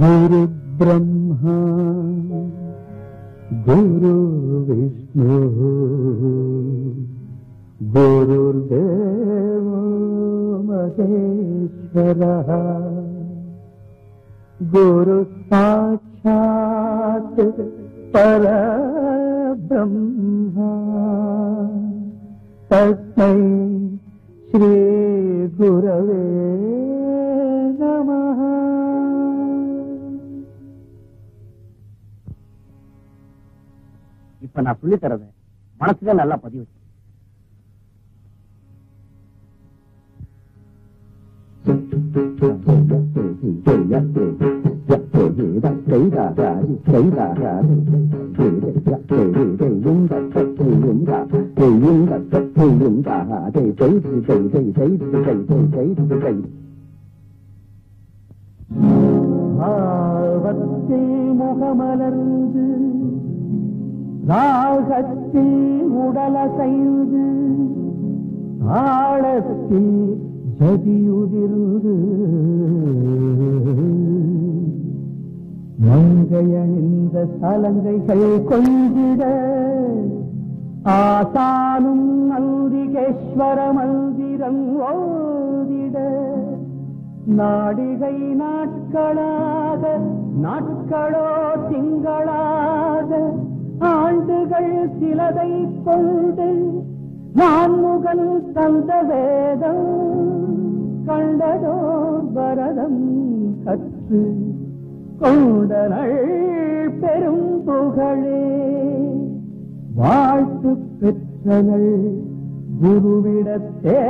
गुरुब्रह्मा गुरुविष्णु गुरुर्देव महेश्वरः गुरुसाक्षात् पर ब्रह्मा तस्मै श्रीगुरवे இப்ப நான் சொல்லி தரத மனசுல நல்லா பதிவு செய். முகமலர்ந்து நாகத்தில் உடலசைந்து ஆழத்தில் ஜதியுதிர்ந்து. மங்கையணிந்த சலங்கைகள் கொஞ்சிட ஆசானும் நந்திகேஸ்வர மந்திரம் ஓதிட. நாடிகை நாட்களாக நாட்களோ திங்களாக சிலதை கொண்டு நான்முகன் தந்த வேதம் கண்டதோ பரதம் கற்று கொண்டனள் பெரும் புகழே. வாழ்த்து பெற்றனள் குருவிடத்தே.